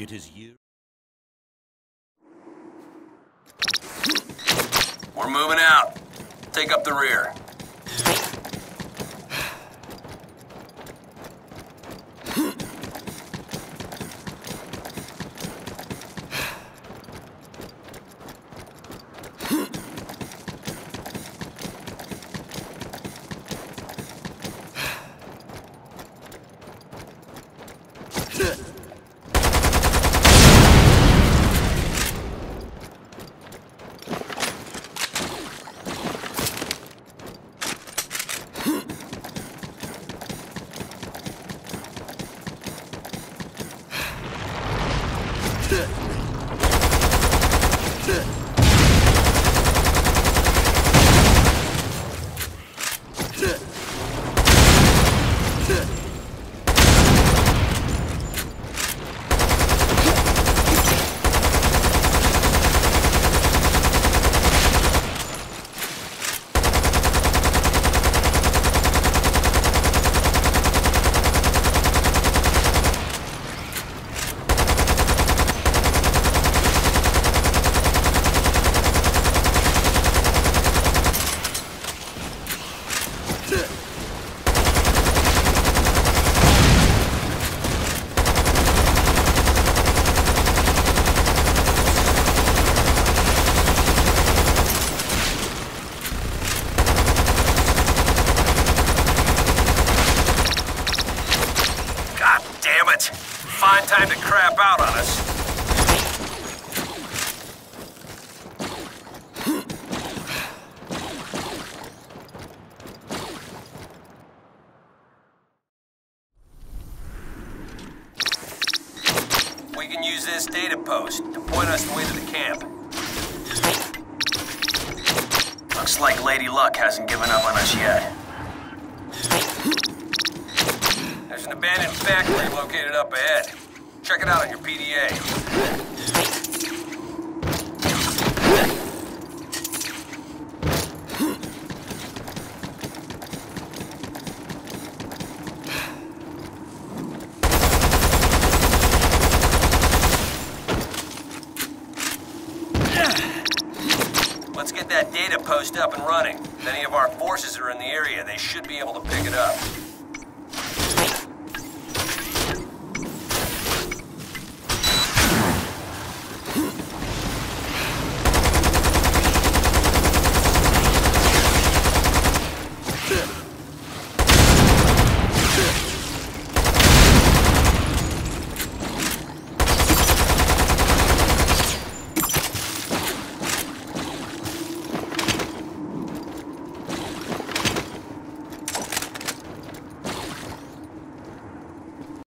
It is you. We're moving out. Take up the rear. Huh? Time to crap out on us. Use this data post to point us the way to the camp. Looks like Lady Luck hasn't given up on us yet. There's an abandoned factory located up ahead. Check it out on your PDA. That data post up and running. If any of our forces are in the area, they should be able to pick it up.